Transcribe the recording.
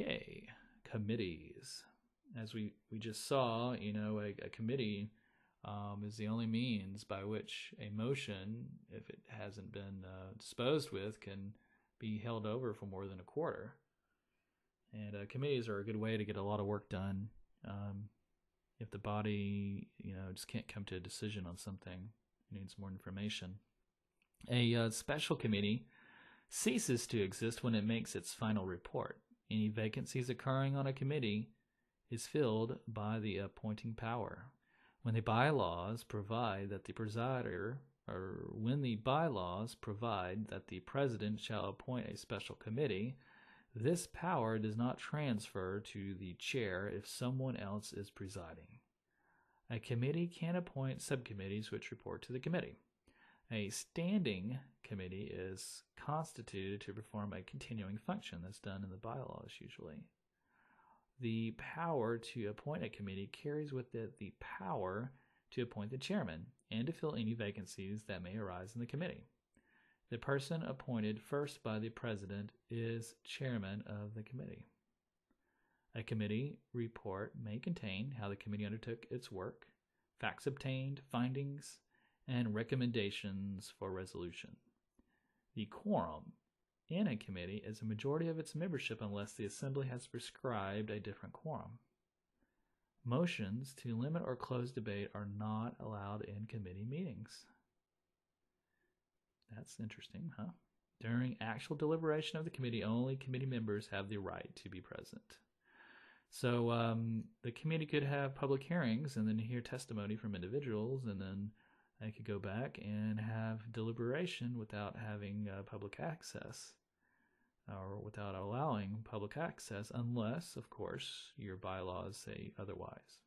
Okay, committees. As we, we just saw, you know, a, a committee um, is the only means by which a motion, if it hasn't been uh, disposed with, can be held over for more than a quarter. And uh, committees are a good way to get a lot of work done. Um, if the body, you know, just can't come to a decision on something, needs more information. A uh, special committee ceases to exist when it makes its final report. Any vacancies occurring on a committee is filled by the appointing power. When the bylaws provide that the presider, or when the bylaws provide that the president shall appoint a special committee, this power does not transfer to the chair if someone else is presiding. A committee can appoint subcommittees which report to the committee. A standing committee is constituted to perform a continuing function that's done in the bylaws usually. The power to appoint a committee carries with it the power to appoint the chairman and to fill any vacancies that may arise in the committee. The person appointed first by the president is chairman of the committee. A committee report may contain how the committee undertook its work, facts obtained, findings, and recommendations for resolution. The quorum in a committee is a majority of its membership unless the assembly has prescribed a different quorum. Motions to limit or close debate are not allowed in committee meetings. That's interesting, huh? During actual deliberation of the committee, only committee members have the right to be present. So um, the committee could have public hearings and then hear testimony from individuals, and then they could go back and have deliberation without having uh, public access or without allowing public access, unless, of course, your bylaws say otherwise.